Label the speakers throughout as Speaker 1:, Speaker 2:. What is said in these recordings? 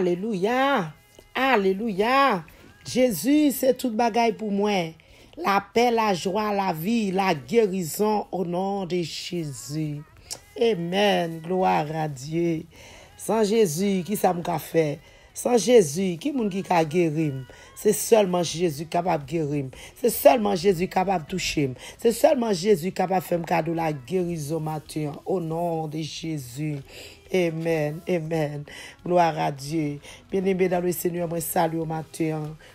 Speaker 1: Alléluia. Alléluia. Jésus, c'est toute bagaille pour moi. La paix, la joie, la vie, la guérison au nom de Jésus. Amen. Gloire à Dieu. Sans Jésus, qui ça m'a fait? Sans Jésus, qui moun qui ka guérir? C'est seulement Jésus capable de guérir. C'est seulement Jésus capable de toucher. C'est seulement Jésus capable de faire la guérison matin. Au nom de Jésus. Amen, amen. Gloire à Dieu. Bien-aimé dans le Seigneur, moi salue au matin.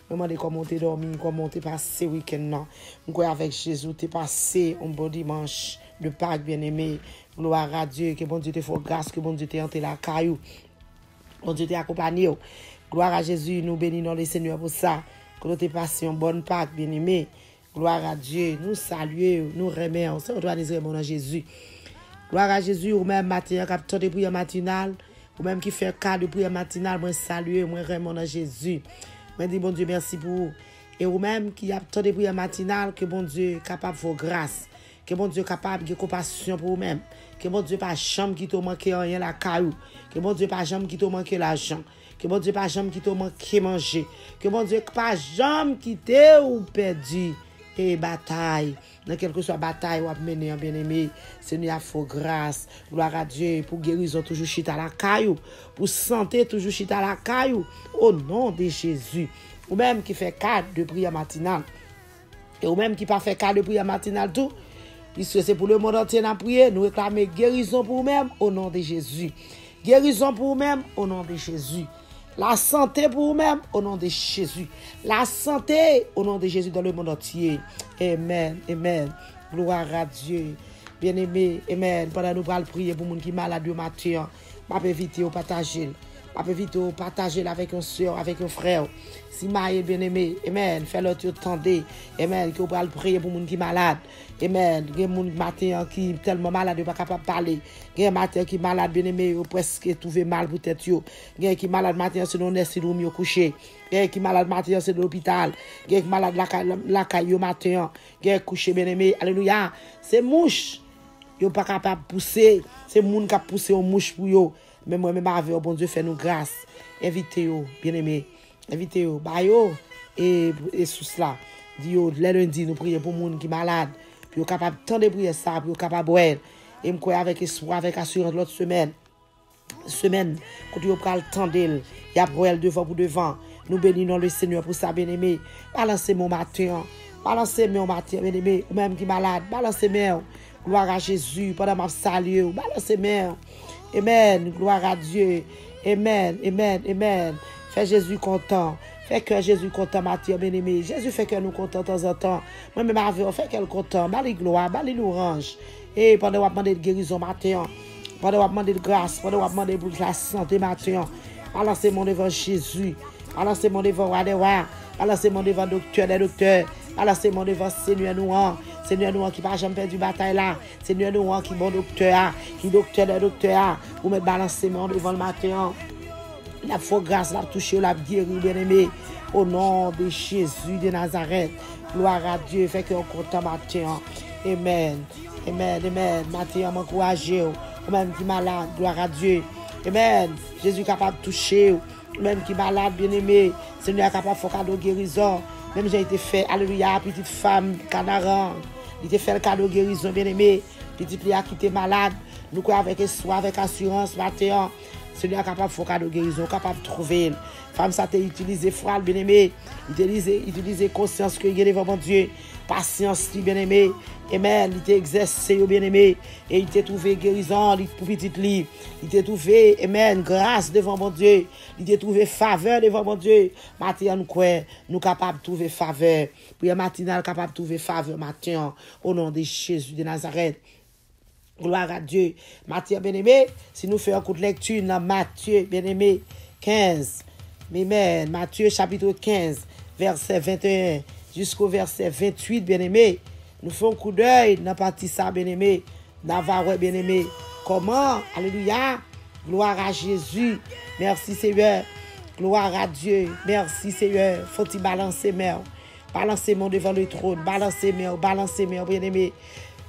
Speaker 1: Je me demande comment t'es dormi, comment t'es passé week-end. Non. Je avec Jésus, t'es passé un bon dimanche de Pâques, bien-aimé. Gloire à Dieu. Que bon Dieu te fasse grâce, que bon Dieu te hante la caillou. Bon Dieu te accompagne. Oh. Gloire à Jésus, nous bénissons le Seigneur pour ça. Que nous t'es passé un bon Pâques, bien-aimé. Gloire à Dieu. Nous saluons, nous remercions. C'est au toi, nous Jésus. Gloire a Jezu ou mèm matinal, kap ton de priye matinal, ou mèm ki fè ka de priye matinal, mwen salye, mwen remon a Jezu. Mwen di bon Dieu mersi pou ou. E ou mèm ki ap ton de priye matinal, ke bon Dieu kapap fò grâs. Ke bon Dieu kapap ge kompasyon pou ou mèm. Ke bon Dieu pa chanm ki to manke anyen la karou. Ke bon Dieu pa chanm ki to manke la chanm. Ke bon Dieu pa chanm ki to manke manje. Ke bon Dieu pa chanm ki te ou pedi. e batay, nan kelke swa batay wap mene an ben eme, se nou ya fo gras, gloar a Diyo, pou gerizon toujou chita la kayou, pou sante toujou chita la kayou, o nan de Jezu, ou menm ki fe kad de priya matinal, e ou menm ki pa fe kad de priya matinal tou, Piske se pou le moun antye nan priye, nou reklame gerison pou mèm, o nan de Jésus. Gerison pou mèm, o nan de Jésus. La santé pour vous-même au nom de Jésus. La santé au nom de Jésus dans le monde entier. Amen. Amen. Gloire à Dieu. Bien-aimé, Amen. Pendant nous allons prier pour les gens qui sont malades matin, je vais éviter partager. Je vais éviter partager avec un soeur, avec un frère. Si est bien-aimé, Amen. Fais-le tendre. Amen. Que vous allez prier pour les gens qui sont malades. Eh Emen, gen moun maten yon ki telman malade yo pa kapap pale. Gen maten ki malade beneme yo preske touve mal pou tèt yo. Gen ki malade maten yon se non nesi roum yo kouche. Gen ki malade maten yon se de l'opital. Gen ki malade lakay la, la yo maten yon. Gen kouche beneme, aleluya. Se mouch, yo pa kapap pousse. Se moun kap pousse yo mouch pou yo. Men mwen men mave yo, bon Diyo fè nou grase. Evite yo, beneme. Evite yo, bayo. E, e sous la. Di yo, lè lundi nou priye pou moun ki malade. Pi yo kapab tan de priye sa, pi yo kapab wèl. E mkwe avèk eswa, avèk asurant lot semen. Semen, kouti yo pral tan del. Yap wèl devan pou devan. Nou beninon le Seigneur pou sa beneme. Balanse mou maten. Balanse mou maten beneme. Ou mèm ki malade. Balanse mèw. Gloire a Jésus. Padan map salye ou. Balanse mèw. Amen. Gloire a Dieu. Amen. Amen. Amen. Fè Jésus kontan. Fèkè Jésus kontan Matye Beneme, Jésus fèkè nou kontan tan zan tan, mwen mè mavè, fèkè l kontan, bali gloa, bali lourange, e pande wap mande l gerizon Matyan, pande wap mande l grase, pande wap mande l la sante Matyan, alansè moun devan Jésus, alansè moun devan wadewa, alansè moun devan doktèr de doktèr, alansè moun devan senyen nou an, senyen nou an ki pa jom perdi batay la, senyen nou an ki bon doktèr a, ki doktèr de doktèr a, ou mè balansè moun devan Matyan, La foi grâce, la toucher, la guérir, bien aimé. Au nom de Jésus de Nazareth. Gloire à Dieu. Fait qu'on content matin. Amen. Amen. Amen. Matin, m'encourager. Ou même qui malade. Gloire à Dieu. Amen. Jésus capable de toucher. Même qui malade, bien aimé. Seigneur capable de faire cadeau guérison. Même j'ai été fait, alléluia, petite femme, canaran. Il te fait le cadeau guérison, bien-aimé. Petit plia qui était malade. Nous croyons avec espoir, avec assurance, matin. Seigneur capable de faire guérison, capable de trouver. Femme, ça t'a utilisé foi, bien-aimé. Utilisé, utilisé conscience que il devant Dieu. Patience, bien-aimé. Amen. Il t'a exercé, bien-aimé. Et il t'a trouvé guérison pour petit lit. Il t'a trouvé, Amen, grâce devant mon Dieu. Il t'a trouvé faveur devant mon Dieu. Matin, nous quoi, nous capables de trouver faveur. Prière matinale capable de trouver faveur matin. Au nom de Jésus de Nazareth. Gloire à Dieu. Matthieu, bien-aimé, si nous faisons un coup de lecture dans Matthieu, bien-aimé, 15. Amen. Matthieu chapitre 15, verset 21 jusqu'au verset 28, bien-aimé. Nous faisons un coup d'œil dans partie ça, bien-aimé. La bien-aimé. Comment? Alléluia. Gloire à Jésus. Merci Seigneur. Gloire à Dieu. Merci Seigneur. Faut-il balancer, mère. Balancer mon devant le trône. Balancer, mère. Balancer, mère, bien-aimé.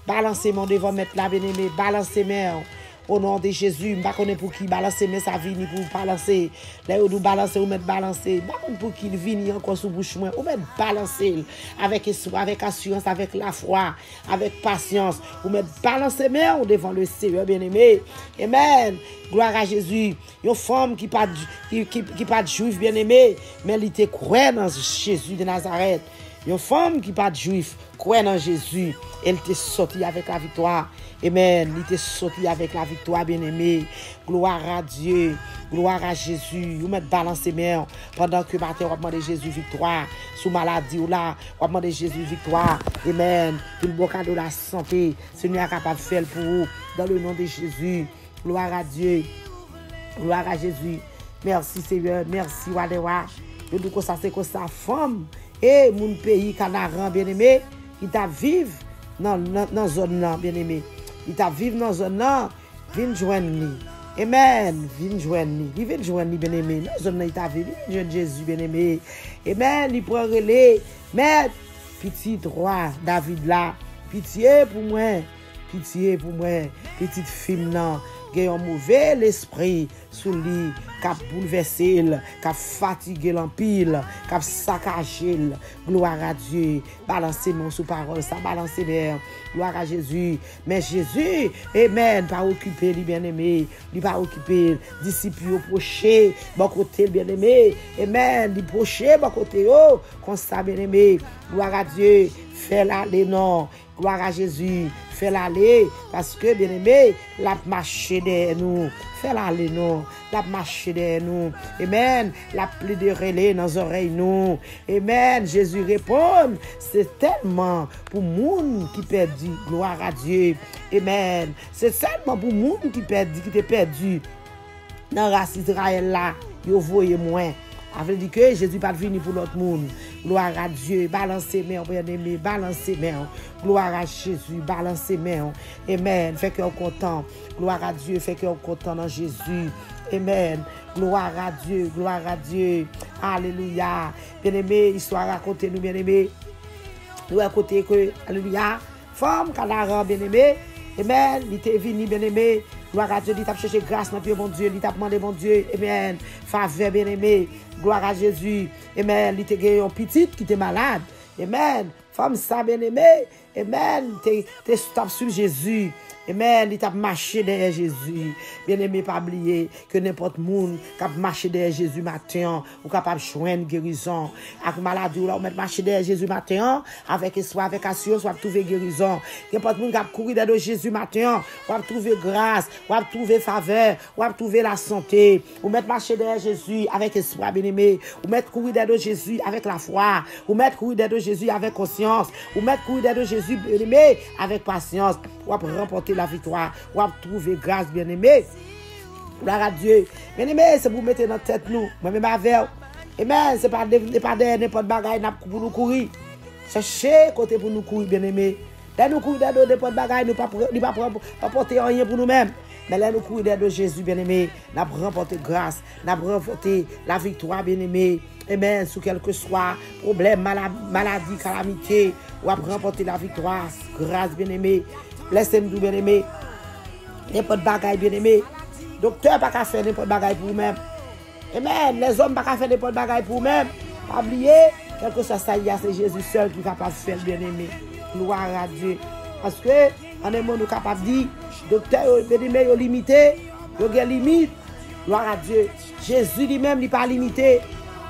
Speaker 1: Balancer mon devant mettre la bien-aimé. Balancer, mère. Au nom de Jésus, je ne sais pas pour qui balancer, mais ça vient pour balancer. Là où nous balancer, ou mettre balancer. Je ne sais pas pour qui vient encore sous bouche. Ou mettre balancer avec avec assurance, avec la foi, avec patience. Ou mettre balancer mais devant le Seigneur bien-aimé. Amen. Gloire à Jésus. Une femme qui pas qui, qui, pas juif bien-aimé, mais elle était croyant dans Jésus de Nazareth. Une femme qui pas juif, croyant en Jésus, elle était sortie avec la victoire. Amen. Il était sorti avec la victoire, bien-aimé. Gloire à Dieu. Gloire à Jésus. Vous mettez balancer main pendant que matin, on demande Jésus victoire. Sous maladie ou là, on demande Jésus victoire. Amen. Tout le bon de la santé. Seigneur capable de faire pour vous. Dans le nom de Jésus. Gloire à Dieu. Gloire à Jésus. Merci Seigneur. Merci Wadewa. Je dis que ça, c'est que sa femme. E moun peyi kanaran bien eme, ki ta vive nan, nan, nan zon nan bien eme. Ki ta vive nan zon nan, vin jwen ni. Emen, vin jwen ni. Li vin jwen ni bien eme. Nan zon nan ki ta vive, vin jwen Jezu bien eme. Emen, li pran rele. Met, piti drwa David la. Pitiye pou mwen. Pitiye pou mwen. Piti film nan. Gen yon mouve l'esprit sou li kap bouleverse il, kap fatige l'ampil, kap sakaje il. Gloire a Dieu. Balanse mon sou parole sa, balanse mer. Gloire a Jésus. Men Jésus, amen, pa okupe li bien aimé. Li pa okupe, disipi yo poche, bakote li bien aimé. Amen, li poche, bakote yo, konsta bien aimé. Gloire a Dieu. Fè la le non. gloire à Jésus, fais-la aller, parce que, bien aimé, la marché derrière nous, fais-la aller, nous, la marché derrière nous, Amen, la pluie de relais dans les oreilles, nous, Amen, Jésus répond, c'est tellement pour monde qui perdu, gloire à Dieu, Amen, c'est tellement pour monde qui perdu, qui t'est perdu, dans la race Israël là, yo voyez moins. Avè di ke, Jésus pat vini pou lot moun. Gloire a Dieu. Balanse men, bien aimé. Balanse men. Gloire a Jésus. Balanse men. Amen. Fè kè ou kontan. Gloire a Dieu. Fè kè ou kontan nan Jésus. Amen. Gloire a Dieu. Gloire a Dieu. Alléluia. Bien aimé, histoire raconte nou, bien aimé. Nou akote kwe. Alléluia. Femme, kanaran, bien aimé. Amen. Li te vini, bien aimé. Gloire à Dieu, il t'a cherché grâce dans Dieu, bon Dieu. Il t'a demandé, bon Dieu, Amen. Faveur bien-aimé. Gloire à Jésus. Amen. Il t'a gagné un petit qui était malade. Amen. Femme ça bien-aimée. Amen. Te tap sou Jésus. Amen. Li tap mache derrière Jésus. Bien aimé, pas oublier que n'importe moun kap mache derrière Jésus matin ou capable joindre guérison. Avec maladie ou là, ou mettre marcher derrière Jésus matin avec espoir, avec assurance, ou trouver guérison. N'importe moun kap courir derrière Jésus matin ou trouver grâce, ou trouver faveur, ou trouver la santé. Ou mettre marcher derrière Jésus avec espoir, bien aimé. Ou mettre courir derrière Jésus avec la foi. Ou mettre courir derrière Jésus avec conscience. Ou mettre courir derrière Jésus, bien aimé, avec patience. Ou remporter la victoire. Ou trouver grâce, bien aimé. Gloire à Dieu. Bien aimé, c'est pour mettre dans tête nous. Moi-même avec. Amen. C'est pas de pas de n'importe bagaille pour nous courir. Chercher côté pour nous courir, bien aimé. Là nous courir de n'importe bagaille, nous pas pas pas porter rien pour nous-mêmes. Mais là nous courir de Jésus, bien aimé. Nous remporter grâce, nous remporter la victoire, bien aimé. Amen. Sous quel que soit problème, maladie, calamité, ou remporter la victoire, grâce, bien aimé. Laissez-nous, bien aimé. N'importe bagaille, bien aimé. Docteur pas qu'à faire n'importe bagaille pour vous-même. Amen. Les hommes pas qu'à faire n'importe bagaille pour vous-même. Pas oublier, quelque chose ça y a, c'est Jésus seul qui est capable de faire bien aimé. Gloire à Dieu. Parce que, en un mot, nous capable de dire, docteur, bien aimé, il limité. Il y a limite. Gloire à Dieu. Jésus lui-même, n'est pas limité.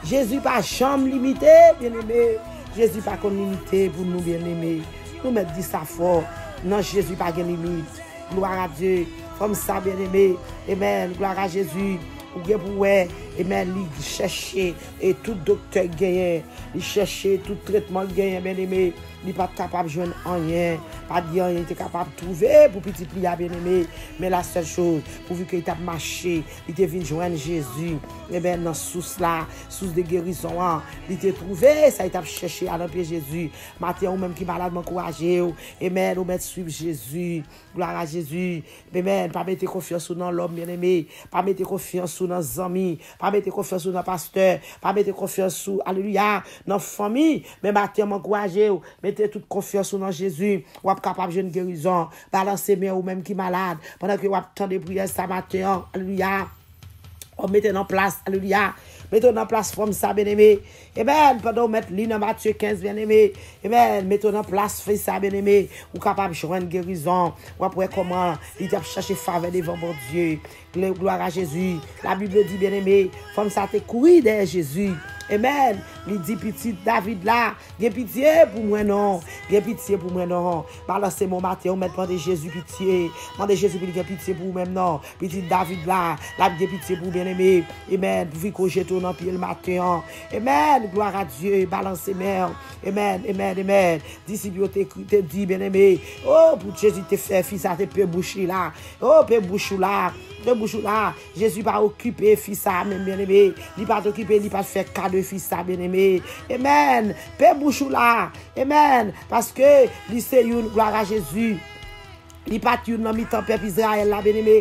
Speaker 1: Jezu pa chanm limite, bien eme. Jezu pa kon limite pou nou bien eme. Nou met di sa for. Nan Jezu pa gen limite. Gloire a Dieu. Kom sa bien eme. Amen. Gloire a Jezu. Ou gen pou wey. Emen li chèche e tout doktor genyen, li chèche tout tretman genyen ben eme, li pat kapab jwen anyen, pat di anyen te kapab trouve pou piti pli ya ben eme. Men la sel chose, pou vi ke li tap mache, li te vin jwen Jésus, emen nan sous la, sous de gerison an, li te trouve, sa li tap chèche anan pe Jésus. Maten ou menm ki malade man kouraje ou, emen ou men suiv Jésus, gloire a Jésus, emen pa mette konfiansou nan l'om ben eme, pa mette konfiansou nan zami, pa pa mette konfians sou nan pasteur, pa mette konfians sou, aleluya, nan fami, men batè man kouaje ou, mette tout konfians sou nan Jezu, wap kapap jen gerizon, balanse men ou menm ki malade, panan ki wap tan de priye sa matè an, aleluya, wap mette nan plas, aleluya, Mettons dans la plateforme ça, bien-aimé. Amen. Pendant mettre l'île dans Matthieu 15, bien-aimé. Amen. Mettons dans la place fait ça, bien-aimé. Ou capable de joindre guérison. Ou après comment il t'a cherché faveur devant mon Dieu. gloire à Jésus. La Bible dit, bien-aimé, femme ça te courir derrière Jésus. Amen. Li di piti David la, gen pitiye pou mwen non, gen pitiye pou mwen non. Balan se moun mate, ou men pwande Jezu pitiye, pwande Jezu pili gen pitiye pou mwen non. Piti David la, la gen pitiye pou mwen eme, amen, pou vi koje ton an pi el mate an. Amen, gloire a Diyo, balan se men, amen, amen, amen. Disibyo te, te di, mwen eme, oh, pou Jezu te fe, fi sa te pe bouchi la, oh, pe bouchou la, pe bouchou la. bouchou la, Jezu pa okipe fisa men ben eme, li pa t'okipe, li pa t'fè kade fisa ben eme, amen, pe bouchou la, amen, paske li se yon gloara Jezu, li pat yon nan mi tanpep Israel la ben eme,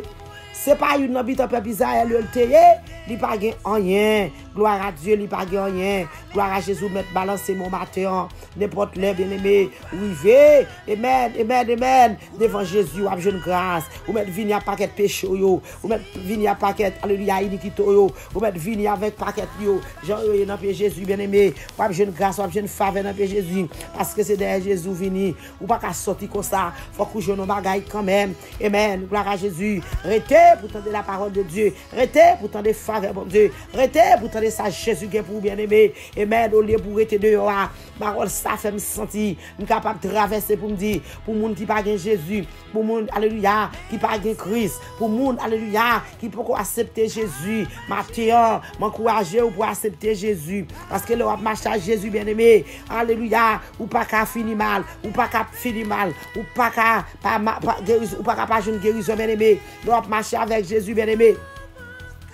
Speaker 1: Se pa yon nan bitan pepi Zayel yon teye, li pa gen anyen. Gloire a Diyo, li pa gen anyen. Gloire a Jezou, met balanse mon maten. Nepot le, bien eme, ouive. Emen, emen, emen. Devan Jezou, ap jen grase. Ou met vini a paket peche yo. Ou met vini a paket, aleluya, inikito yo. Ou met vini avek paket yo. Jan yo yon apye Jezou, bien eme. Ou ap jen grase, ou ap jen fave, nan apye Jezou. Paske se deye Jezou vini. Ou pa ka soti kon sa. Fok ou jen nou bagay kanmen. Emen, gloire a Jezou. Rete, pou tende la parole de Dieu. Rete pou tende fave bon Dieu. Rete pou tende sa Jezu gen pou bien eme. Amen. Ou liye pou rete de yo a. Parole sa fe mi senti. Mi kapap travesse pou mdi. Pou moun ki pa gen Jezu. Pou moun, aleluya, ki pa gen Kris. Pou moun, aleluya, ki pou ko asepte Jezu. Mateyan, man kouaje ou pou asepte Jezu. Paske le wap macha Jezu bien eme. Aleluya, ou pa ka fini mal. Ou pa ka fini mal. Ou pa ka pa joun gerizon bien eme. Le wap macha avek Jezu bien eme. Ou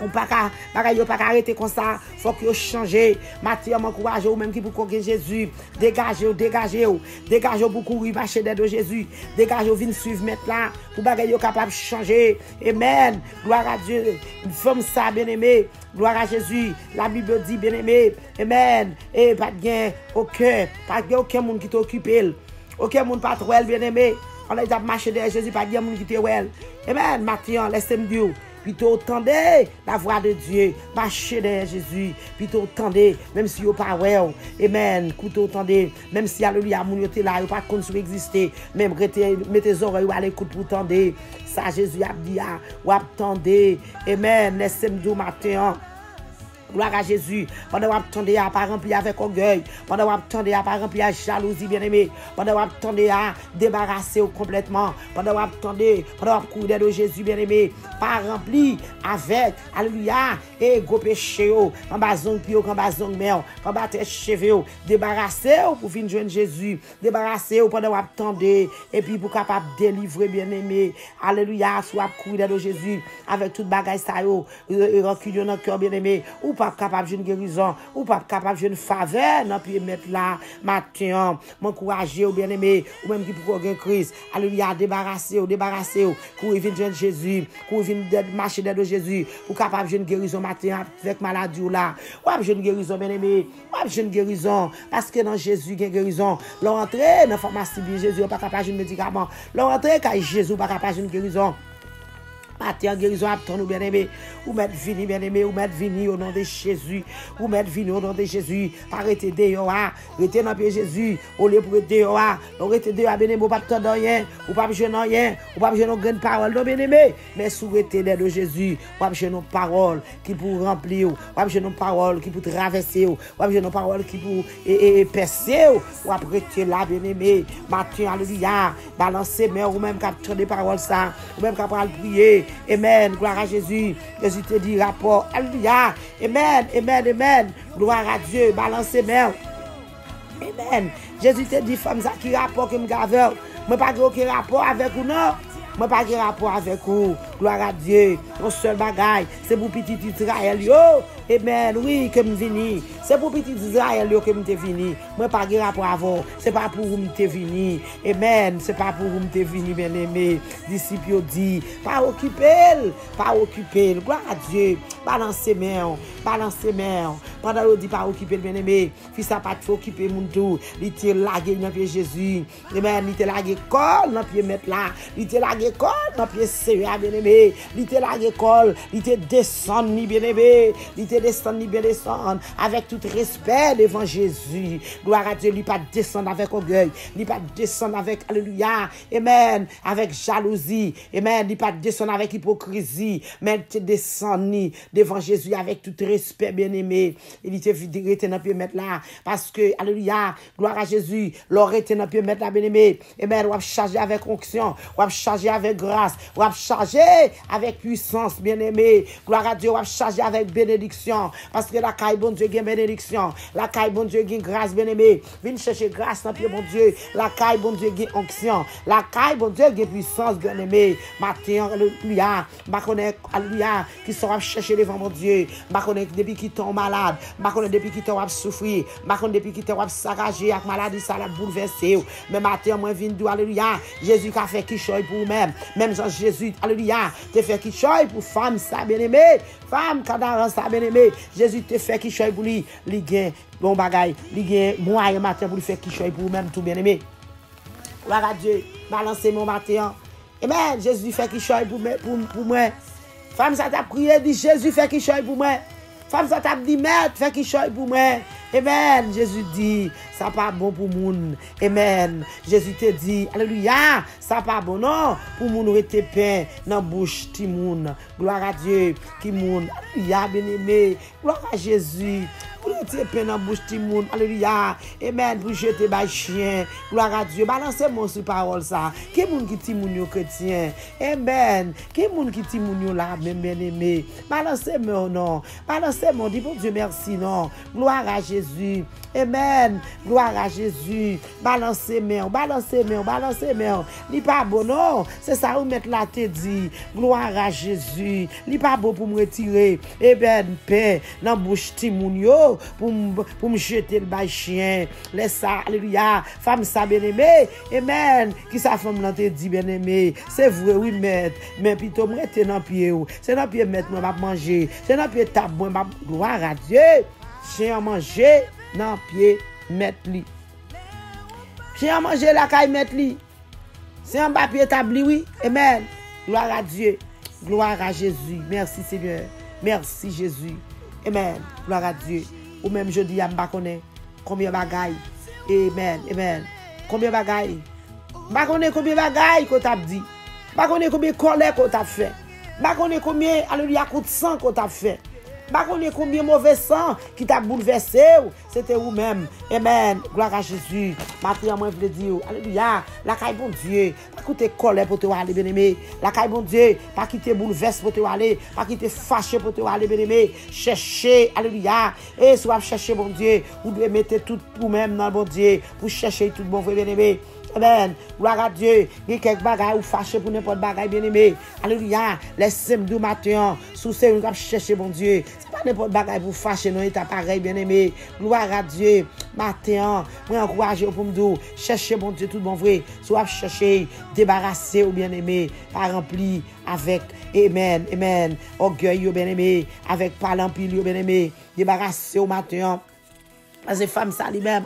Speaker 1: pa ka, bagay yo pa ka arete kon sa, fok yo chanje, mati yo man kouwaje ou menm ki pou koke Jezu, degaje yo, degaje yo, degaje yo pou kou yi vache de do Jezu, degaje yo vin suiv met la, pou bagay yo kapab chanje, amen, gloar a Dieu, fom sa ben eme, gloar a Jezu, la Bible di ben eme, amen, e pat gen, ok, pat gen ok moun ki te okupel, ok moun pat wel ben eme, An la ap mache de Jezi pa diyan moun ki te wel. Emen, matyan, leste mdiyo. Pi to tende la vwa de Diyo. Mache de Jezi. Pi to tende, menm si yo pa wel. Emen, kou to tende. Menm si aleluya moun yo te la, yo pa kon sou eksiste. Menm rete, mette zore yo ale kout pou ah, tende. Sa Jezi ap diya, wap tende. Emen, leste mdiyo matyan. Gloire a Jezu. Pwede wap tende ya pa rempli avek ogey. Pwede wap tende ya pa rempli a jalouzi bien eme. Pwede wap tende ya debarase ou kompletman. Pwede wap tende. Pwede wap koude do Jezu bien eme. Pa rempli avek. Aleluya. E go peche yo. Kamba zong piyo. Kamba zong men. Kamba te cheve yo. Debarase ou pou fin jwen Jezu. Debarase ou pwede wap tende. E pi pou kapap delivre bien eme. Aleluya. Sou wap koude do Jezu. Avek tout bagay sa yo. E renkil yo nan kyo bien eme. Ou pa kapap joun gerizon, ou pa kapap joun fave, nan pi met la, maten, man kouraje ou bien eme, ou menm ki pou kon gen kriz, aleluya, debarase ou, debarase ou, kou evin joun jesu, kou evin mache den do jesu, ou kapap joun gerizon maten, vek maladi ou la, wap joun gerizon bien eme, wap joun gerizon, paske nan jesu gen gerizon, lor entre nan formasi bi jesu, ou pa kapap joun medikaman, lor entre kaj jesu, ou pa kapap joun gerizon, maten, gerizon ap ton ou ben eme, Ou met vini, eme, ou met vini ou nan de Jezu. Ou met vini ou nan de Jezu. Pa rete de yo a. Rete nan piye Jezu. Ou le pou rete de yo a. Ou rete de yo a, ben eme, ou pa pton dan yen. Ou pa pjen nan yen. Ou pa pjen nan gren parol. Non, ben eme. Men sou rete de de Jezu. Ou pa pjen nan parol ki pou rempli ou. Ou pa pjen nan parol ki pou travesse ou. Ou pa pjen nan parol ki pou epese ou. Ou ap rete la, ben eme. Maten, aleluya. Balanse men ou menm kap tre de parol sa. Ou kap pral priye. Amen. Gloire à Jésus. Jésus te dit rapport. Alléluia. Amen. Amen. Amen. Gloire à Dieu. Balancez mère. Amen. Jésus te dit, femme, ça qui rapport que me gave. Je pas aucun rapport avec ou non. Mwen pa gen rapor avek ou, gloara die, yon sol bagay, se pou piti titra el yo, Eh Amen, oui, ke m vini. Se pou piti Israel yo ke m te vini. Mwen pa gira pou avon. Se pa pou m te vini. Eh Amen, se pa pou m te vini, men eme. Disip yo di, pa okupel. Pa okupel. Gwa a Diyo. Balanse men. Balanse men. Panda yo di pa okupel, men eme. Fisa pa te okupel moun tou. Li te lage nan piye Jezu. Eh Amen, li te lage kol nan piye met la. Li te lage kol nan piye seya, men eme. Li te lage kol. Li te deson ni, men eme. Li te était descendu, bien descendu. Avec tout respect devant Jésus. Gloire à Dieu, il pas descendre avec orgueil. Il pas descendre avec, alléluia. Amen, avec jalousie. Amen, il pas descendre avec hypocrisie. Mais il descendu devant Jésus avec tout respect, bien aimé. Il était été dans pied mettre là. Parce que, alléluia, gloire à Jésus, l'aurait été dans pied mettre là, bien aimé. Amen, on va charger avec onction, on va charger avec grâce, on va charger avec puissance, bien aimé. Gloire à Dieu, on va charger avec bénédiction. Parce que la caille, bon Dieu, gagne bénédiction. La caille, bon Dieu, gagne grâce, bien aimé. Viens chercher grâce dans pied, bon Dieu. La caille, bon Dieu, gagne onction. La caille, bon Dieu, gagne puissance, bien aimé. Matin, alléluia. Ma connaît, alléluia, qui sera chercher devant mon Dieu. Ma connaît depuis qu'il tombe malade. Ma connaît depuis qu'il tombe souffrir. Ma connaît depuis qu'il tombe s'arranger avec maladie, ça l'a bouleversé. Mais matin, moi, viens d'où, alléluia. Jésus qui a fait qui choisit pour vous-même. Même Jean Jésus, alléluia, te fait qui choisit pour femme, ça bien Fam kadaran sa beneme, Jezu te fe ki choy pou li, li gen bon bagay, li gen mwa yon maten pou li fe ki choy pou mèm tou beneme. Wara Diyo, balanse mwen maten, Emen, Jezu fe ki choy pou mwen, Fam sa ta priye, di Jezu fe ki choy pou mwen, Fam sa tap di met, fe ki choy pou mwen. Amen, Jezu di, sa pa bon pou moun. Amen, Jezu te di, aleluya, sa pa bon non, pou moun rete pen nan bouch ti moun. Gloire a Dieu ki moun, aleluya, ben eme, gloire a Jezu. pou rete pen nan bouche ti moun, aleluya, amen, pou jete bay chien, gloire a Diyo, balanse moun sou parol sa, ke moun ki ti moun yo kretien, amen, ke moun ki ti moun yo la, men men eme, balanse moun nan, balanse moun, di pou Diyo mersi nan, gloire a Jezu, amen, gloire a Jezu, balanse moun, balanse moun, balanse moun, li pa bon nan, se sa ou met la te di, gloire a Jezu, li pa bon pou m retire, amen, pen nan bouche ti moun yo, yo, pou m jete l bay chien, le sa, aleluya, fam sa beneme, amen, ki sa fam lante di beneme, se vwe ou met, men pito m rete nan pie ou, se nan pie met mwen map manje, se nan pie tab mwen map gloa radye, chien a manje nan pie met li. Chien a manje la kay met li, se an bapye tab li oui, amen, gloa radye, gloa radye, merci Seigneur, merci Jésus, amen, gloa radye, Ou menm jodi ya mba konen Koumye bagay Amen, amen. Koumye bagay Mba konen koumye bagay kon tap di Mba konen koumye kolè kon tap fe Mba konen koumye aleluya kout san kon tap fe Bakone koumye mouve san ki ta boulevesse ou, se te ou men. Amen, gloire a Jésus. Matri an mwen vle di ou, aleluya, la kay bon Diyo. Pa koute kole pou te wale beneme. La kay bon Diyo, pa kite boulevesse pou te wale. Pa kite fache pou te wale beneme. Cheche, aleluya. E sou ap cheche bon Diyo, ou dwe mette tout pou men nan bon Diyo. Pou cheche tout bon vwe beneme. Amen. Gloire à Dieu. Il y a quelques bagages ou fâché pour n'importe bagaille bien aimé. Alléluia. Laissez-moi du matin. Sous ce, nous chercher bon Dieu. C'est pas n'importe bagaille pour fâcher non état pareil bien aimé. Gloire à Dieu. Matin, moi encourager pour me dire chercher bon Dieu tout bon vrai. Soit chercher débarrasser ou bien aimé, pas rempli avec amen, amen. Orgueil bien aimé, avec parlant pile bien aimé. Débarrasser au matin. Parce que femme ça lui-même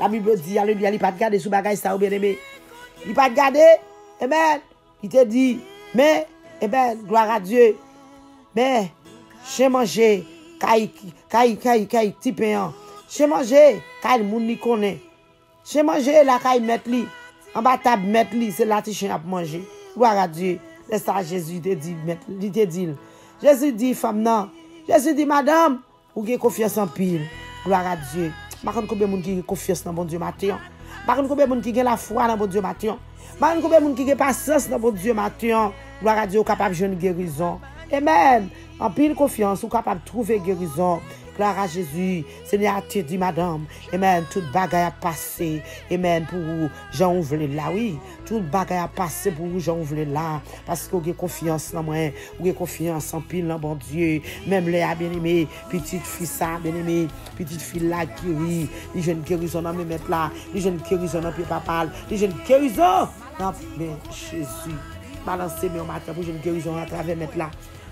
Speaker 1: La Bible dit, alléluia, il pas de garder sous bagage ça ou bien aimé. Il pas de garder, amen. Il te dit, mais, amen, gloire à Dieu. Mais, j'ai mangé, kaï, kaï, kaï, kaï, petit pain. J'ai mangé, kaï, moun ni connaît. J'ai mangé, la kaï mettre li. En bas table mettre li, c'est là que chien a manger. Gloire à Dieu. C'est ça, Jésus te dit, il te dit. Jésus dit, femme, non. Jésus dit, madame, ou gen confiance en pile. Gloire à Dieu. Bakon koube moun ki konfyes nan bon Diyo matyon. Bakon koube moun ki gen la fwa nan bon Diyo matyon. Bakon koube moun ki gen pasyans nan bon Diyo matyon. Gloire a Diyo kapap joun gerizon. Amen. An pil konfyans ou kapap trouve gerizon. Gloire à Jésus. Seigneur, tu dis, madame, Amen, toute bagaille a passé. Amen, pour vous, j'en voulais là, oui. Toute bagaille a passé pour vous, j'en voulais là. Parce que vous avez confiance en moi, vous avez confiance en pile, en bon Dieu. Même les ah, bien-aimés, petite fille ça, bien-aimée, petite fille là qui rit. Les jeunes guérison dans mes maîtres là, les jeunes guérison dans papa, les jeunes guérison dans Jésus. Balancez mes matins pour jeunes guérison à travers mes là.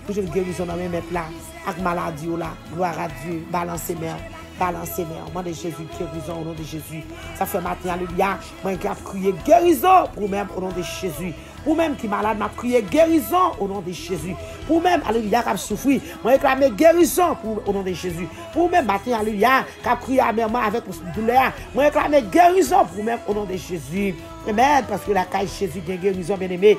Speaker 1: Pour jeunes guérison dans mes mettre là. Avec maladie là. Gloire à Dieu. Balancez mes Balancez mes Moi de Jésus, guérison au nom de Jésus. Ça fait matin, alléluia. Moi, a crié guérison pour même au nom de Jésus. Pour même qui est malade, m'a crié guérison au nom de Jésus. Pour même, alléluia, qui a souffert, moi réclamé guérison pour, au nom de Jésus. Pour même, matin, alléluia, qui a crié mains avec douleur, moi réclamé guérison pour même au nom de Jésus. Amen, parce que la caille Jésus, qui guérison, bien aimé.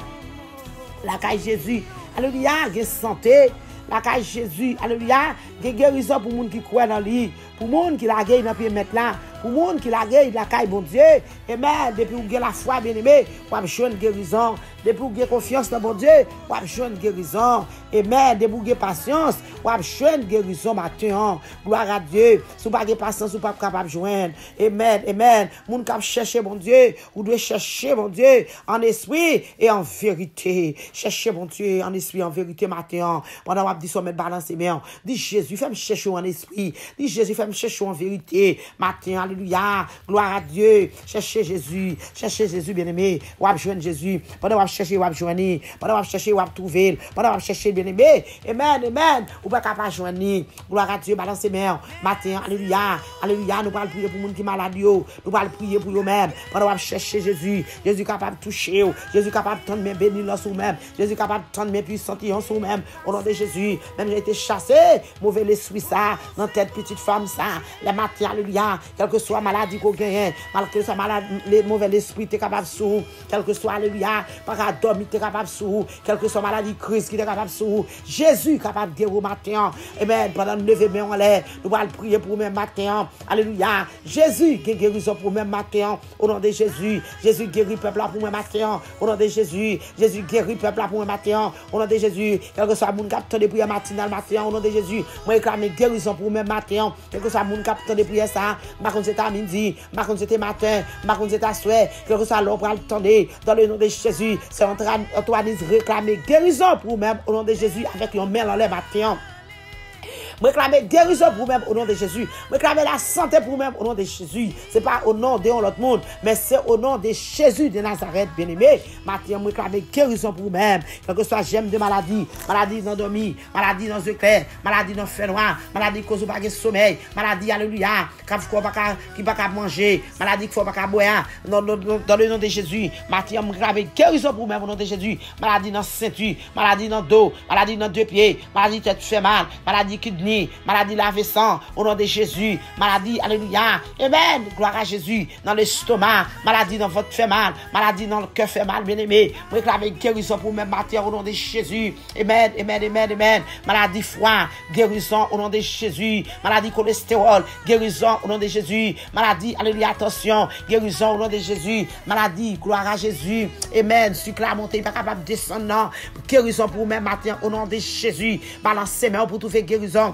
Speaker 1: La caille Jésus, alléluia, qui santé. La caille Jésus, alléluia, qui guérison pour gens qui croient dans lui. Pour gens qui la guérison dans mettre là. Pour gens qui la guérison, la caille, bon Dieu. Amen, depuis vous avez la foi, bien aimé, vous avez une guérison. Avez confiance dans mon Dieu, vous avez une guérison. Amen, depuis que vous avez patience, vous avez une guérison maintenant. Gloire à Dieu. Si vous n'avez pas patience, vous n'êtes pas capable de joindre. Amen, amen. Moun qui chercher mon Dieu, vous devez chercher mon Dieu en esprit et en vérité. Cherchez mon Dieu en esprit et en vérité maintenant. Pendant que vous dit, mettre balance mains. Dis Jésus, fais-moi chercher en esprit. Dis Jésus, fais-moi chercher en vérité. Matin, alléluia. Gloire à Dieu. Cherchez Jésus. Cherchez Jésus, bien-aimé. Ou joindre Jésus. Pendant que chercher, ou joindre. Pendant que chercher, ou trouver. Pendant que chercher, bien-aimé. Amen, amen. Ou pas capable joindre. Gloire à Dieu, balance mains. Matin, alléluia. Alléluia. Nous allons prier pour gens qui sont malades. Nous allons prier pour eux-mêmes. Pendant que chercher Jésus. Jésus capable de toucher. Jésus capable de tendre mes bénis là sous même. Jésus capable de tendre mes puissants en sous même. Au nom de Jésus. Même j'ai été chassé. Mauvais l'esprit ça. Dans tête petite femme ça. Les matins, alléluia. Quelle que soit maladie qu'on gagne. Malgré soit malade, les mauvais esprit t'es capable sous. Quel que soit, alléluia. Par à dormir t'es capable sous. Quelle que soit maladie crise qui t'es capable sous. Jésus capable de au matin. Amen. Pendant le lever main en l'air. Nous allons prier pour même matin. Alléluia. Jésus qui guérison pour même matin. Au nom de Jésus. Jésus guérit peuple pour même matin. Au nom de Jésus. Jésus guérit peuple pour même matin. Au nom de Jésus. Quel que soit mon capteur de prière matinale matin. Au nom de Jésus. Moi réclame guérison pour même matin. Quel que soit mon capteur de prière ça. Contre c'était à midi. Contre c'était matin. Contre c'était à soir. Quel que soit l'ombre à Dans le nom de Jésus. C'est Antoine réclamer guérison pour même. Au nom de Jésus. Avec une main dans les Réclamer guérison pour même au nom de Jésus. Réclamer la santé pour même au nom de Jésus. C'est pas au nom de l'autre monde, mais c'est au nom de Jésus de Nazareth, bien-aimé. Maintenant, réclamer guérison pour même. Quel que soit j'aime de maladie, maladie dans dormi, maladie dans clair, maladie dans fait noir, maladie cause pas de sommeil, maladie, alléluia, qui pas manger, maladie qui faut pas boire, dans, le nom de Jésus. Maintenant, réclamer guérison pour même au nom de Jésus. Maladie dans ceinture, maladie dans dos, maladie dans deux pieds, maladie tête fait mal, maladie qui maladie lavé sang, au nom de Jésus, maladie, alléluia, amen, gloire à Jésus, dans l'estomac, maladie dans votre fait mal, maladie dans le cœur fait mal, bien aimé, réclamez guérison pour même matin au nom de Jésus, amen, amen, amen, amen, maladie froid, guérison au nom de Jésus, maladie cholestérol, guérison au nom de Jésus, maladie, alléluia, attention, guérison au nom de Jésus, maladie, gloire à Jésus, amen, sucre la montée, pas capable de descendre, guérison pour même matin au nom de Jésus, balancez mains pour tout faire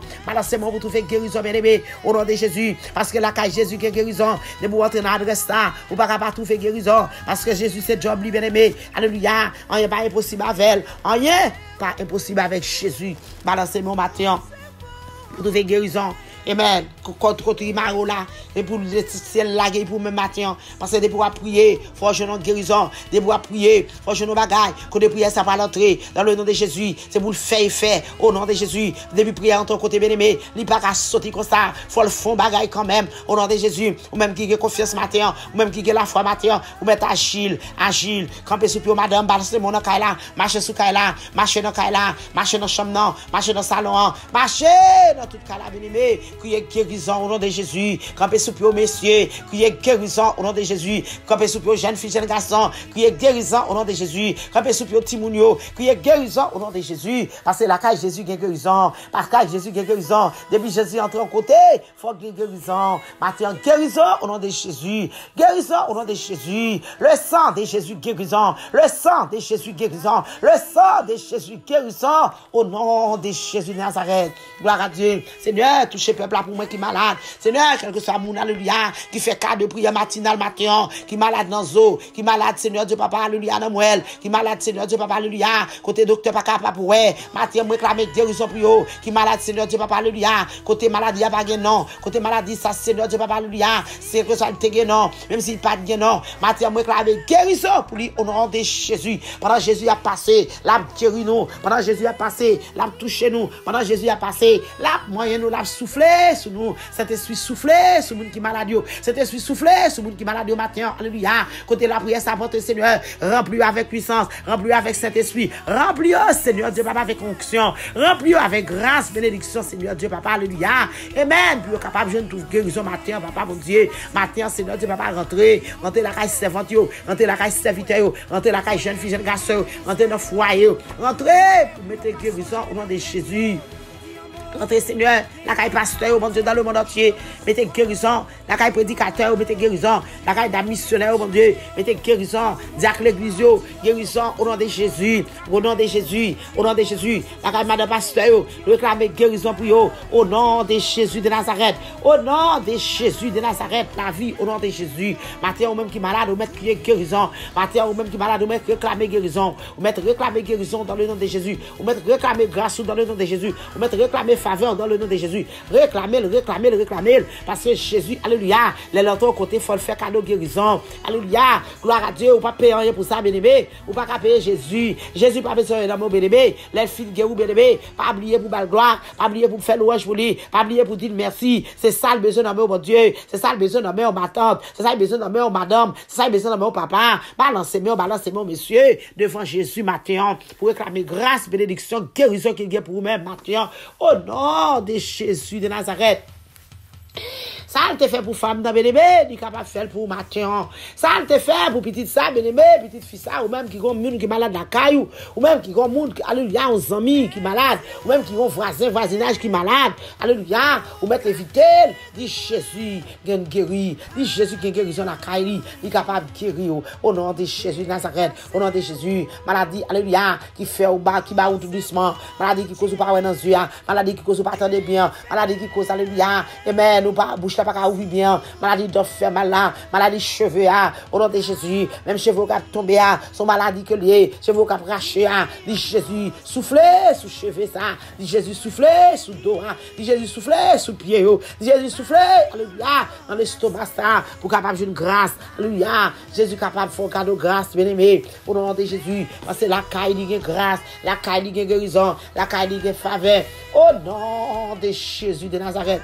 Speaker 1: guérison, Balancez-moi pour trouver guérison, bien aimé, au nom de Jésus. Parce que la caille Jésus qui est guérison, ne vous entrer dans l'adresse là, ou pas capable trouver guérison. Parce que Jésus, c'est job, lui, bien aimé. Alléluia. Rien pas impossible avec elle. Rien pas impossible avec Jésus. Balancez-moi matin pour trouver guérison. Amen. Contre Maro là. Et pour le ciel là, pour me matin. Parce que de pouvoir prier, faut je non guérison. De pouvoir prier, faut je non bagaille. De prier, ça va l'entrer. Dans le nom de Jésus. C'est pour le faire et faire. Au nom de Jésus. Depuis prier en ton côté bien aimé. Il pas comme ça. Faut le fond bagaille quand même. Au nom de Jésus. Ou même qui a confiance matin. Ou même qui a la foi matin. Ou mettre agile. Agile. Camper sur pied, madame. Balancer mon là. Marcher sous là. Marcher dans là. Marcher dans chambre. Marcher dans salon. Marcher dans toute là, bien aimé criez guérison au nom de Jésus. Campez sous pied, messieurs. Criez guérison au nom de Jésus. Campez sous pied, jeunes filles, jeunes garçons. Criez guérison au nom de Jésus. Campez sous pied, Timounio. Criez guérison au nom de Jésus. Parce que la cage Jésus qui guérison. Parce que Jésus qui guérison. Depuis Jésus entre en côté, faut guérison. Maintenant, guérison au nom de Jésus. Guérison au nom de Jésus. Le sang de Jésus guérison. Le sang de Jésus guérison. Le sang de Jésus guérison au nom de Jésus de Nazareth. Gloire à Dieu. Seigneur, touchez pour moi qui malade. Seigneur, quel que soit mon alléluia, qui fait cas de prière matinale matin, qui malade dans zo, qui malade, Seigneur Dieu Papa, alléluia, dans moi, qui malade, Seigneur Dieu Papa, alléluia, côté docteur pas capable pour ouais, matin, moi guérison pour eux, qui malade, Seigneur Dieu Papa, alléluia, côté maladie, a pas non, côté maladie, ça, Seigneur Dieu Papa, alléluia, c'est que ça te non, même s'il pas de non, matin, moi guérison pour lui au nom de Jésus. Pendant Jésus a passé, l'a guéri nous, pendant Jésus a passé, l'a touché nous, pendant Jésus a passé, l'a moyen nous l'a soufflé sur nous, cet esprit soufflé sur monde qui malade, cet esprit soufflé sur monde qui malade matin, alléluia, côté la prière, porte Seigneur, remplis avec puissance, remplis avec Saint-Esprit, remplis Seigneur Dieu Papa avec onction, remplis avec grâce, bénédiction, Seigneur Dieu Papa, alléluia, amen, puis capable de tout guérison matin, Papa, mon Dieu, matin, Seigneur Dieu Papa, rentrer, rentrer la caisse servante, rentrer la caisse serviteur, rentrer la caisse jeune fille, jeune garçon, rentrer dans le foyer, rentrer pour mettre guérison au nom de Jésus. Rentrez, Seigneur, la caille pasteur, mon Dieu, dans le monde entier. Mettez guérison. La caille prédicateur, mettez guérison. La caille d'un missionnaire, mon Dieu, mettez guérison. Diacre l'église, guérison au nom de Jésus. Au nom de Jésus. Au nom de Jésus. La caille madame pasteur, réclamez guérison pour eux. Au nom de Jésus de Nazareth. Au nom de Jésus de Nazareth. La vie, au nom de Jésus. Matin, ou même qui est malade, ou mettre guérison. Matin, ou même qui est malade, ou mettre réclamer guérison. Ou mettre réclamer guérison dans le nom de Jésus. Ou mettre réclamer grâce dans le nom de Jésus. Ou mettre réclamer faveur dans le nom de Jésus. Réclamez-le, réclamez-le, réclamez-le. Parce que Jésus, alléluia, les lentons côté, faut le faire cadeau guérison. Alléluia, gloire à Dieu, ou pas payer rien pour ça, bien-aimé. Ou pas payer Jésus. Jésus, pas besoin d'amour, bien-aimé. Les filles guéris, bien-aimé. Pas oublier pour belle gloire. Pas oublier pour faire louange pour lui. Pas oublier pour dire merci. C'est ça le besoin d'amour, mon Dieu. C'est ça le besoin d'amour, ma tante. C'est ça le besoin d'amour, madame. C'est ça le besoin d'amour, papa. Balancez-moi, balancez-moi, monsieur, devant Jésus matin, pour réclamer grâce, bénédiction, guérison qu'il y a pour vous-même matin. Oh non! De Jésus de Nazareth. Ça, elle te fait pour femme dans bébé, ni capable de faire pour matin. Ça, elle te fait pour petite ça, bébé, petite fille ça, ou même qui ont monde qui malade la ou même qui ont monde, alléluia, aux amis qui malade, ou même qui ont voisin, voisinage qui malade, alléluia, ou mettre éviter, dit Jésus, est guéri, dit Jésus qui est guérison la caillou, il est capable de guérir, au nom de Jésus Nazareth, au nom de Jésus, maladie, alléluia, qui fait au bas, qui bat tout doucement, maladie qui cause pas dans yeux, maladie qui cause pas attendre bien, maladie qui cause, alléluia, amen, ou pas, bouche pas qu'à ouvrir bien, maladie mal là, maladie cheveux, ah, au nom de Jésus, même cheveux qui tombé, ah, son maladie que lié, cheveux qui raché, ah, dit Jésus, soufflez sous cheveux ça, dit Jésus, soufflez sous dos, ah, dit Jésus, soufflez sous pied, dit Jésus, soufflez, alléluia, dans l'estomac ça, pour capable une grâce, alléluia, Jésus capable de faire un cadeau grâce, bien aimé, au nom de Jésus, parce que la caille dit grâce, la caille dit guérison, la caille dit faveur, au nom de Jésus de Nazareth.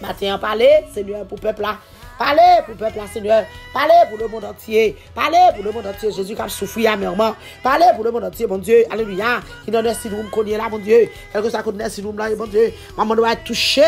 Speaker 1: Matin, parlez, Seigneur, pour le peuple là. Parlez pour le peuple là, Seigneur. Parlez pour le monde entier. Parlez pour le monde entier. Jésus qui a souffert amèrement. Parlez pour le monde entier, mon Dieu. Alléluia. Qui donne si nous connaît là, mon Dieu. Quelque chose connaît si nous là, mon Dieu. Maman doit être touchée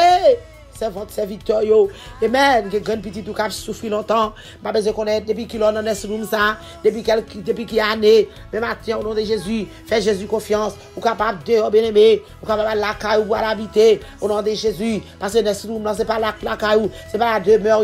Speaker 1: servante, serviteur, yo. Amen. Que grand petit tout cap souffrir longtemps. Pas besoin connaître depuis qu'il en est sur ça. Depuis quelques, depuis qu'il année. Mais maintenant, au nom de Jésus, fais Jésus confiance. Ou capable de, oh, bien aimé. Ou capable la caille ou à l'habiter. Au nom de Jésus. Parce que ce non, c'est pas la, la caille c'est pas la demeure,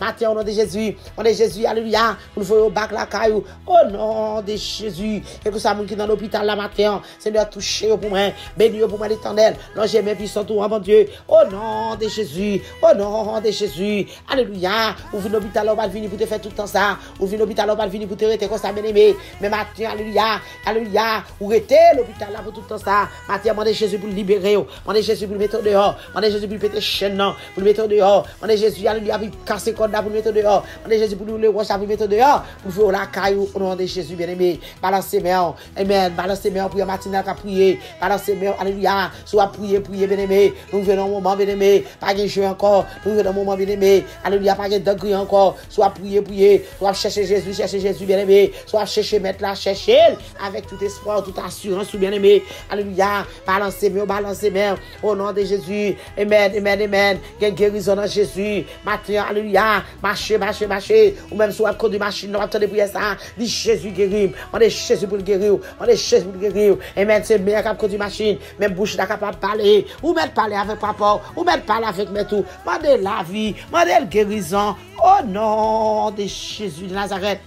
Speaker 1: Maintenant, au nom de Jésus. Au nom de Jésus, alléluia. Nous au bac la caille Au nom de Jésus. Et que ça, qui dans l'hôpital la matin. Seigneur, toucher pour moi. Béni pour moi l'éternel. Non, j'ai mes puissants, tout, mon Dieu. Au nom de Jésus. Jésus. Au nom de Jésus. Alléluia. Ou venez l'hôpital, on va venir pour te faire tout le temps ça. Ou venez l'hôpital, on va venir pour te rester comme ça, bien aimé. Mais maintenant, alléluia. Alléluia. Ou rester l'hôpital là pour tout le temps ça? Maintenant, demandez Jésus pour le libérer. Demandez Jésus pour le mettre dehors. Demandez Jésus pour le mettre chaîne, pour le mettre dehors. Demandez Jésus, alléluia, pour casser code pour le mettre dehors. Demandez Jésus pour le rocher pour le mettre dehors. Pour faire la caillou au nom de Jésus, bien aimé. Balancez mains. Amen. Balancez mains pour matinale qu'à prier. Balancez mains. Alléluia. Soit prier, prier, bien aimé. Nous venons au moment, bien aimé. Jeu encore. Nous venons moment bien aimé. Alléluia, pas de degré encore. Soit prier, prier. Soit chercher Jésus, chercher Jésus bien aimé. Soit chercher, mettre là, chercher avec tout espoir, toute assurance, bien aimé. Alléluia. Balancez moi balancez moi Au nom de Jésus. Amen, amen, amen. Gain guérison dans Jésus. Matin, alléluia. Marchez, marchez, marchez. Ou même soit conduit machine, nous attendez pour ça. Dit Jésus guérir. On est Jésus pour le guérir. On est Jésus pour le guérir. Amen. C'est meilleur qu'à conduire machine. Même bouche n'est capable de parler. Ou même parler avec papa. Ou même parler avec mes tout. Mandez la vie, mandez le guérison au nom de Jésus de Nazareth.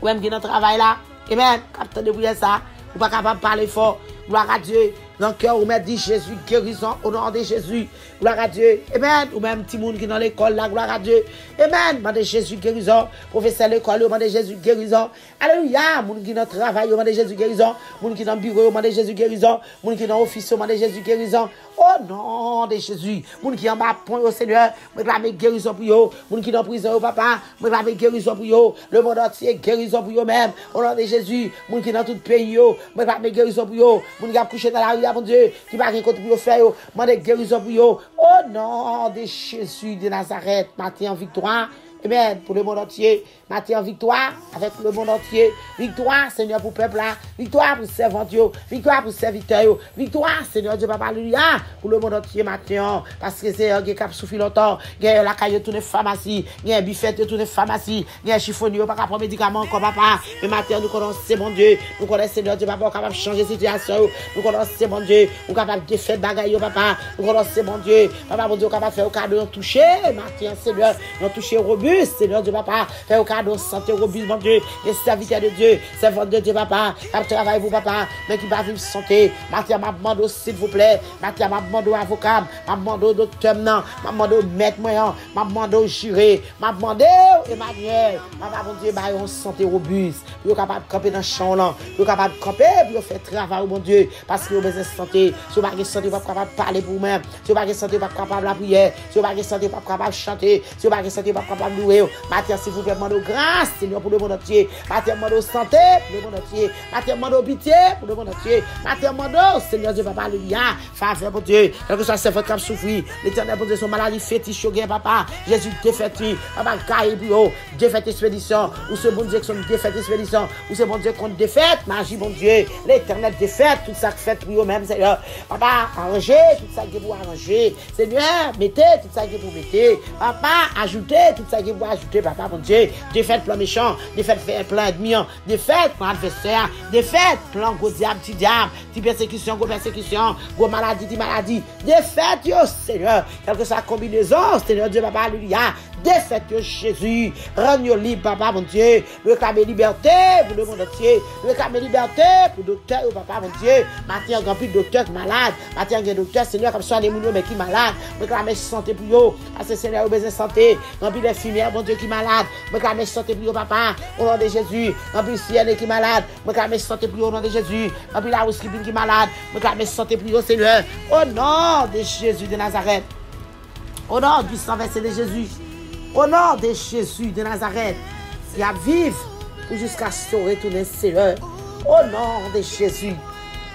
Speaker 1: Ou même qui dans travail là, Amen, capteur de prière ça, ou pas capable de parler fort, gloire à Dieu, dans le cœur, ou même dit Jésus, guérison au nom de Jésus. Gloire à Dieu. Amen. Ou même petit monde qui est dans l'école, là, gloire à Dieu. Amen. Demandez Jésus, guérison. Professeur l'école, demandez Jésus, guérison. Alléluia. Moun qui est dans le travail, demandez Jésus, guérison. Moun qui est dans le bureau, demandez Jésus, guérison. Moun qui est dans l'office, demandez Jésus, guérison. Au nom de Jésus. Moun qui est en bas, point au Seigneur, réclamez guérison pour eux. Moun qui est dans prison, au papa, réclamez guérison pour eux. Le monde entier, guérison pour eux même. Au nom de Jésus. Moun qui est dans tout pays, réclamez guérison pour eux. Moun qui a couché dans la rue, la, bon Dieu, qui va rien contre pour faire, demandez guérison pour eux. Oh non, de Jésus de Nazareth, matin en victoire. Amen. Pour le monde entier. Matin victoire avec le monde entier. Victoire, Seigneur, pour le peuple là. Victoire pour servant Dieu. Victoire pour serviteur. Victoire, Seigneur Dieu, Papa, Alléluia. Pour le monde entier matin. Parce que c'est un qui a souffert longtemps. A la caille de pharmacie. Y a un buffet de y a un chiffonnier, pas prendre médicaments encore, papa. Mais matin, nous connaissons, mon Dieu. Nous connaissons, Seigneur Dieu, Papa, capable de changer situation. Nous connaissons, mon Dieu. Nous capable de faire bagaille, papa. Nous connaissons, mon Dieu. Papa, mon Dieu, capable de faire au cadeau, toucher. Matin, Seigneur, nous toucher Seigneur Dieu, papa. Faire au cadeau, santé robuste, mon Dieu. Les serviteurs de Dieu, servants de Dieu, papa. Qui travaille pour papa. Mais qui va vivre santé. Matin, m'a demandé, s'il vous plaît. Matin, m'a demandé avocat. M'a demandé docteur, non. M'a demandé maître, moyen. M'a demandé au juré. M'a demandé Emmanuel. Papa, mon Dieu, bah, une santé robuste. Vous capable de camper dans le champ, là. Vous capable de camper pour faire travail, mon Dieu. Parce que vous besoin de santé. Si vous n'avez santé, vous n'êtes pas capable de parler pour vous-même. Si vous n'avez santé, vous n'êtes pas capable de prier. Si vous n'avez santé, vous n'êtes pas capable de chanter. Si vous n'avez santé, vous n'êtes pas capable louer. Matin, s'il vous plaît, demandez grâce, Seigneur, pour le monde entier. Matin, demandez santé pour le monde entier. Matin, demandez pitié pour le monde entier. Matin, demandez, Seigneur Dieu, papa, alléluia. Faveur, mon Dieu. Quel que soit ce votre cap souffrir. L'éternel, pour Dieu, son maladie fétiche, papa. Jésus, défait, papa, caille, pour défait expédition. Ou ce bon Dieu qui sont défait expédition. Ou ce bon Dieu qu'on défaite, magie, mon Dieu. L'éternel défaite, tout ça que fait pour eux-mêmes, Seigneur. Papa, arrangez tout ça que vous arrangez. Seigneur, mettez tout ça que vous mettez. Papa, ajoutez tout ça que vous ajoutez, papa, mon Dieu. Défaite plan méchant, défaite plan ennemi, défaite plan adversaire, défaite plan gros diable, petit diable, petit persécution, gros persécution, gros maladie, petit maladie. Défaite, yo, Seigneur. Quelle que soit la combinaison, Seigneur Dieu, papa, alléluia. Défaite, yo, Jésus. Rends-nous libre, papa, mon Dieu. Réclamer liberté pour le monde entier. Réclamer liberté pour le docteur, papa, mon Dieu. Maintenant, grand plus de docteur qui malade. Maintenant, a docteur, Seigneur, comme ça, les mounons, mais qui malade. Réclamer santé pour eux. Parce que Seigneur, besoin de santé. Grand d'infirmières, mon Dieu, qui malade. Réclamer santé pour eux, papa. Au nom de Jésus. Grand plus ciel qui malade. Réclamer santé pour eux, au nom de Jésus. Grand plus la housekeeping qui malade. Réclamer santé pour eux, Seigneur. Au nom de Jésus de Nazareth. Au nom du sang versé de Jésus. Au nom de Jésus de Nazareth. Qui a vivre jusqu'à ce retourner, Seigneur. Au nom de Jésus.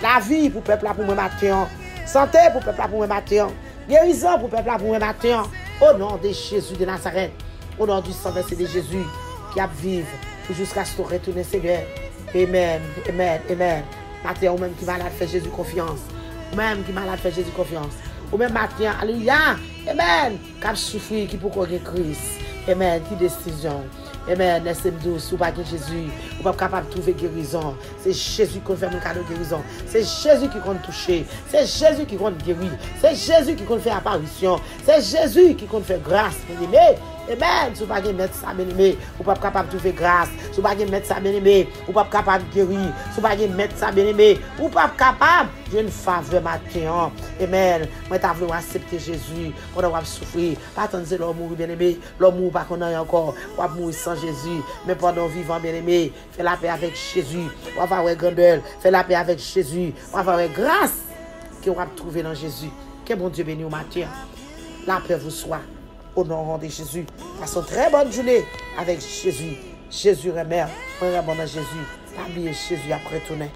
Speaker 1: La vie pour le peuple pour moi matin. Santé pour le peuple pour moi matin. Guérison pour le peuple pour moi matin. Au nom de Jésus de Nazareth. Au nom du sang versé de Jésus. Qui a vivre jusqu'à ce retourner, Seigneur. Amen. Amen. Amen. Matin, ou même qui malade, fait Jésus confiance. Ou même qui malade, fait Jésus confiance. Ou même matin, alléluia. Amen. Qui souffrir, qui pour qu'on Christ. Amen. Qui décision. Amen. Laissez-moi douce. Ou pas que Jésus. Ou pas capable de trouver guérison. C'est Jésus qui fait mon cadeau de guérison. C'est Jésus qui compte toucher. C'est Jésus qui compte guérir. C'est Jésus qui compte faire apparition. C'est Jésus qui compte faire grâce. Amen. Si vous ne pouvez pas mettre ça, bien aimé, vous ne pouvez pas capable de trouver grâce. Si vous ne pouvez pas mettre ça, bien aimé, vous ne pouvez pas capable de guérir. Si vous ne pouvez pas mettre ça, bien aimé, vous ne pouvez pas capable de une faveur matin. Amen. Moi, tu as voulu accepter Jésus pour avoir souffrir. Pas attendre l'homme mourir, bien aimé. L'homme mourir, pas qu'on ait encore. On va mourir sans Jésus. Mais pendant vivant, bien aimé, fais la avec Jésus. On va avoir grandeur. Fais la avec Jésus. On va avoir grâce qu'on va trouver dans Jésus. Que bon Dieu au matin. La vous soit au nom de Jésus. Passons une très bonne journée avec Jésus. Jésus remet. Prenez bon Jésus. Pas Jésus après tourner.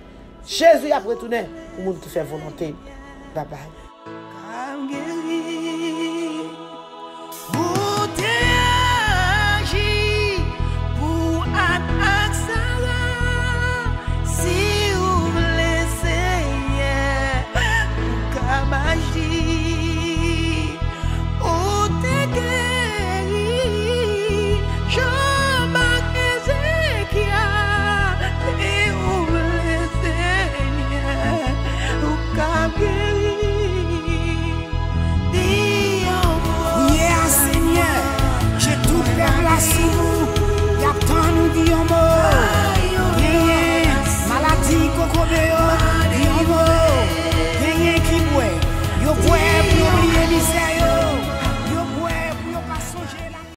Speaker 1: Jésus après tourner. Pour le monde qui fait volonté. Bye bye.